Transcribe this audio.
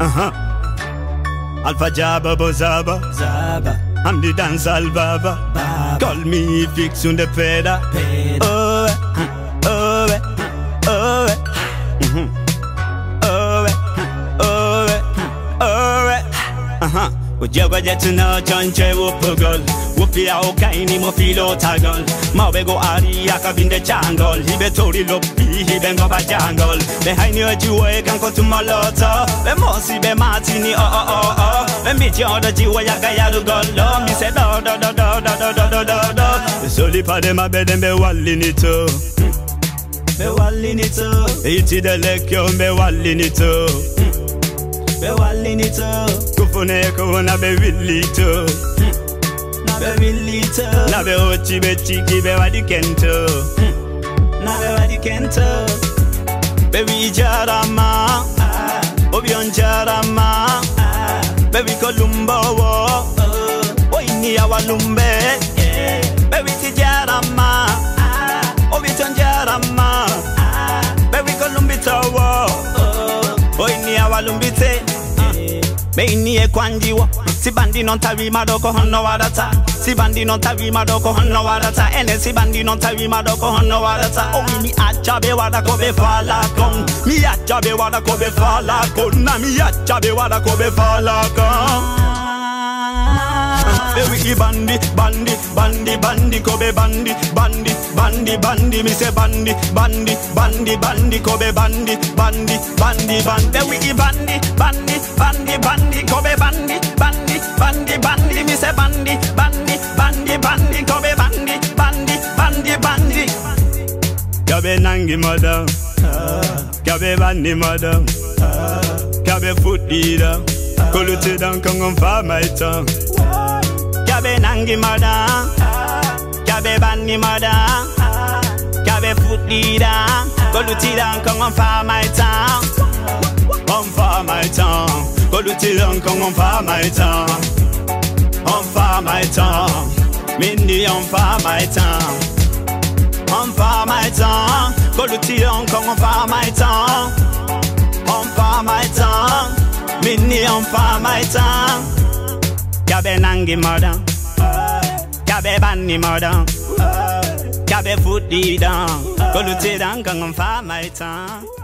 Uh-huh. Alpha Jabba Bozaba. Zaba, I'm the dancehall baba. Baba. Call me fix on the peda. Peda. Oh, وجوا جتنا چانچه و پگل و پیا و کینی مو فیلو تاگل ما بگو آریا کبینده چانگل هی به توری لپی هی بنگا با جانگل به هینی و جوه کن کن تو مالوتا به موسی به ماتینی او او او او به میچی آدو جوه یا گیارو گلو میسه دو دو دو دو دو دو دو دو دو به سولی پاده ما بدن به والینی تو به والینی تو ایتی دلک یوم به والینی تو به والینی تو koneko nabe wilito hmm. Nabe na be ochi be Chiki be wadi kento. Hmm. Na be wadi kento. Baby jarama. Ah. Obion jarama. Ah. Baby kolumbo wo. Oh. Oini ya walumbe yeah. Baby tijarama ah. Obiton jarama. Ah. Baby kolumbito wo meini ekwandiwo sibandi nontawi madoko honno warata sibandi nontawi madoko honno warata ene sibandi nontawi madoko honno warata owi mi ajabe wada kobe falakon mi ajabe wada kobe falakon na mi ajabe wada kobe falakon The wicked bandy, bandy, bandy, bandy, kobe bandy, bandy, bandy, bandy, me say bandy, bandy, bandy, bandy, kobe bandy, bandy, bandy, bandy. The wicked bandy, bandy, bandy, bandy, kobe bandy, bandy, bandy, bandy, me say bandy, bandy, bandy, bandy, kobe bandy, bandy, bandy, bandy. Kabe nangi madam, kabe bandi madam, kabe footy foot leader. Kulutu dan kongon fa my tongue. Kabe nangi mada. Kabe bani mada. Kabe foot leader. Go luti down come on for my town. On for my town. Go luti down come on for my town. On for my town. Mindy on for my town. On for my town. Go luti down come on for my town. On for my town. Mindy on for my town Yabe nangi murder. Yabe bani murder. Yabe foot di down. Go to tea down, come and find my tongue.